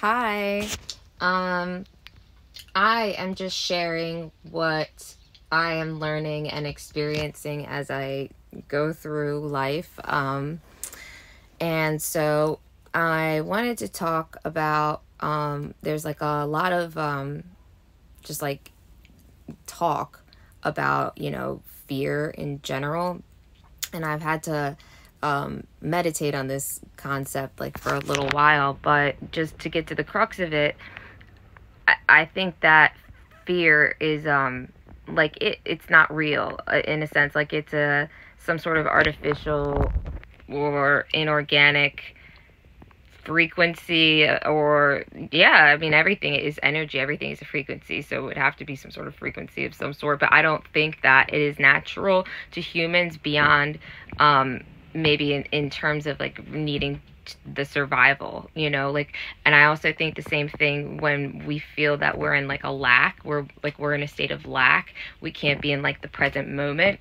Hi. Um, I am just sharing what I am learning and experiencing as I go through life. Um, and so I wanted to talk about um, there's like a lot of um, just like talk about, you know, fear in general. And I've had to um, meditate on this concept like for a little while, but just to get to the crux of it, I, I think that fear is um like it it's not real uh, in a sense like it's a some sort of artificial or inorganic frequency or yeah i mean everything is energy everything is a frequency so it would have to be some sort of frequency of some sort but i don't think that it is natural to humans beyond um maybe in, in terms of like needing the survival you know like and i also think the same thing when we feel that we're in like a lack we're like we're in a state of lack we can't be in like the present moment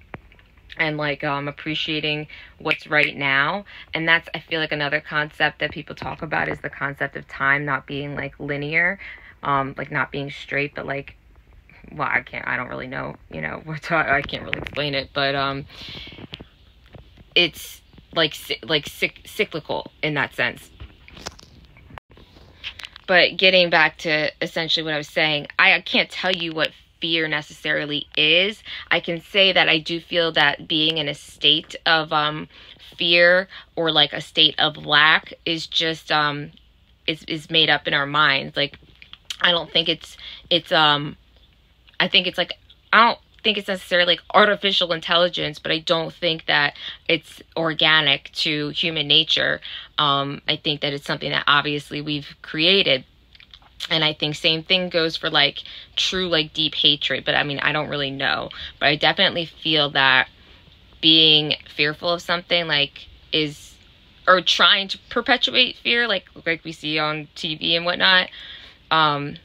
and like um appreciating what's right now. And that's i feel like another concept that people talk about is the concept of time not being like linear um like not being straight but like well i can't i don't really know you know what i can't really explain it but um it's like like cyclical in that sense. But getting back to essentially what I was saying, I can't tell you what fear necessarily is. I can say that I do feel that being in a state of um fear or like a state of lack is just um is is made up in our minds. Like I don't think it's it's um I think it's like I don't think it's necessarily like artificial intelligence, but I don't think that it's organic to human nature. Um, I think that it's something that obviously we've created. And I think same thing goes for like true like deep hatred, but I mean I don't really know. But I definitely feel that being fearful of something like is or trying to perpetuate fear like like we see on TV and whatnot um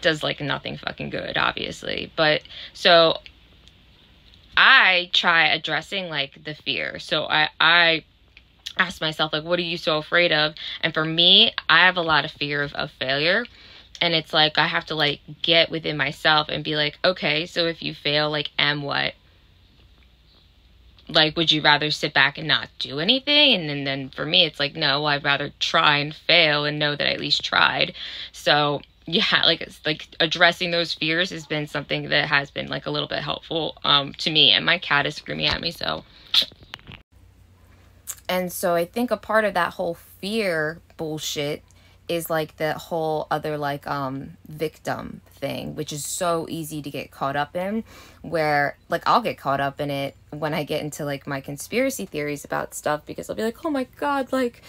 does like nothing fucking good obviously but so I try addressing like the fear. So I I ask myself like what are you so afraid of? And for me, I have a lot of fear of, of failure. And it's like I have to like get within myself and be like, okay, so if you fail, like am what? Like, would you rather sit back and not do anything? And then, then for me, it's like, no, I'd rather try and fail and know that I at least tried. So yeah, like it's like addressing those fears has been something that has been like a little bit helpful um to me and my cat is screaming at me so. And so I think a part of that whole fear bullshit is like the whole other like um victim thing which is so easy to get caught up in where like I'll get caught up in it when I get into like my conspiracy theories about stuff because I'll be like oh my god like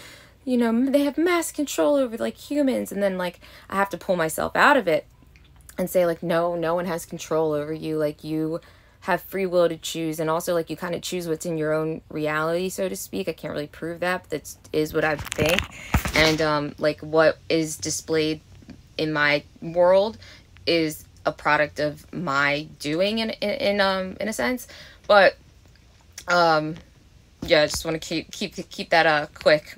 you know, they have mass control over like humans. And then like I have to pull myself out of it and say like, no, no one has control over you. Like you have free will to choose. And also like you kind of choose what's in your own reality, so to speak. I can't really prove that, but that is what I think. And um, like what is displayed in my world is a product of my doing in, in, in um in a sense but um yeah i just want to keep keep keep that uh quick